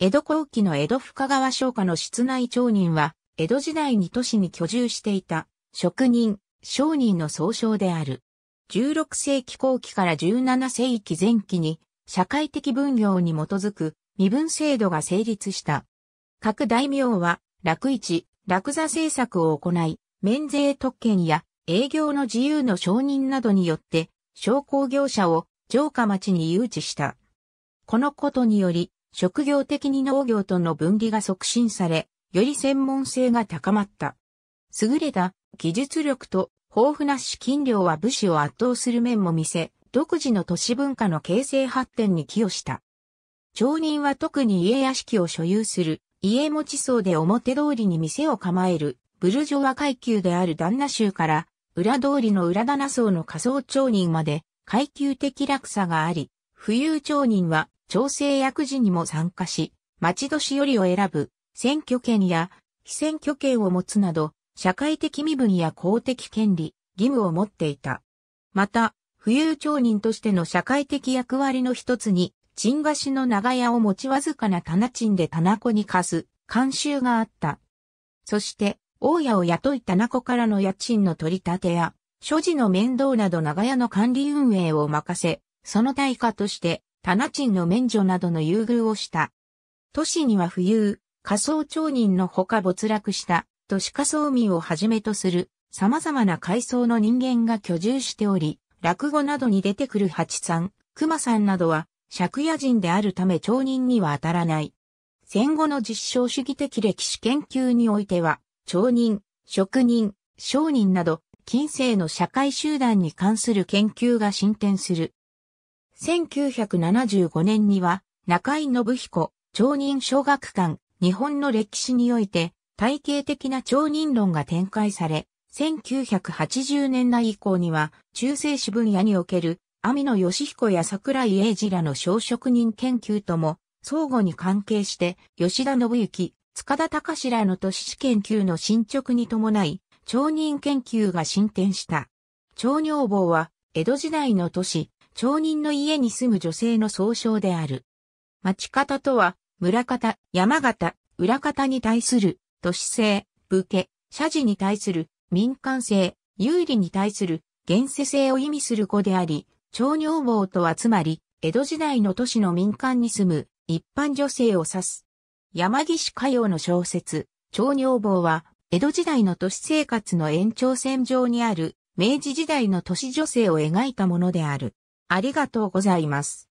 江戸後期の江戸深川商家の室内町人は、江戸時代に都市に居住していた職人、商人の総称である。16世紀後期から17世紀前期に、社会的分業に基づく身分制度が成立した。各大名は、楽市、楽座政策を行い、免税特権や営業の自由の承認などによって、商工業者を城下町に誘致した。このことにより、職業的に農業との分離が促進され、より専門性が高まった。優れた技術力と豊富な資金量は武士を圧倒する面も見せ、独自の都市文化の形成発展に寄与した。町人は特に家屋敷を所有する家持ち層で表通りに店を構えるブルジョワ階級である旦那衆から裏通りの裏棚層の仮想町人まで階級的落差があり、富裕町人は調整役時にも参加し、町年寄りを選ぶ、選挙権や非選挙権を持つなど、社会的身分や公的権利、義務を持っていた。また、富裕町人としての社会的役割の一つに、賃貸しの長屋を持ちわずかな棚賃で棚子に貸す、慣習があった。そして、大家を雇い棚子からの家賃の取り立てや、所持の面倒など長屋の管理運営を任せ、その対価として棚賃の免除などの優遇をした。都市には富裕、仮想町人のほか没落した都市仮想民をはじめとする様々な階層の人間が居住しており、落語などに出てくる八さん、熊さんなどは借家人であるため町人には当たらない。戦後の実証主義的歴史研究においては、町人、職人、商人など、近世の社会集団に関する研究が進展する。1975年には、中井信彦、町人小学館、日本の歴史において、体系的な町人論が展開され、1980年代以降には、中世史分野における、網野義彦や桜井英二らの小職人研究とも、相互に関係して、吉田信之、塚田隆らの都市史研究の進捗に伴い、町人研究が進展した。町女房は、江戸時代の都市、町人の家に住む女性の総称である。町方とは、村方、山形、裏方に対する、都市性、武家、社寺に対する、民間性、有利に対する、現世性を意味する語であり、町女房とはつまり、江戸時代の都市の民間に住む、一般女性を指す。山岸歌謡の小説、町女房は、江戸時代の都市生活の延長線上にある、明治時代の都市女性を描いたものである。ありがとうございます。